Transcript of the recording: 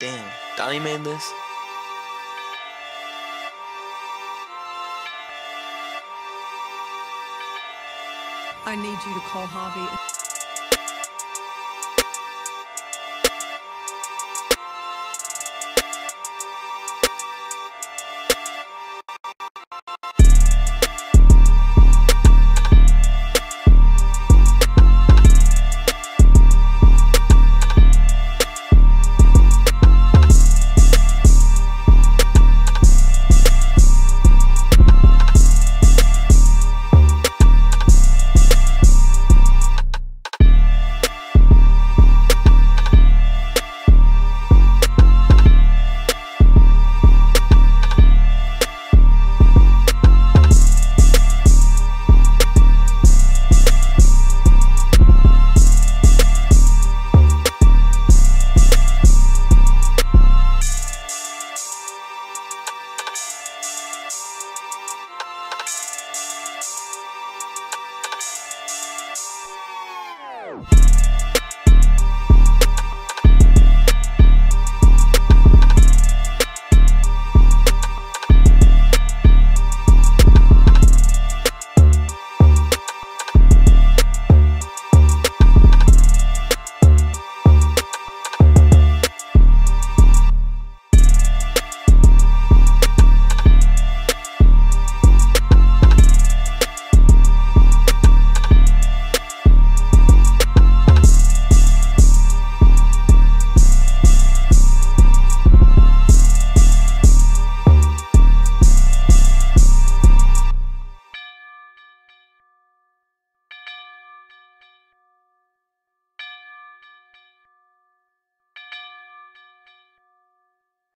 Damn, Donnie made this? I need you to call Harvey.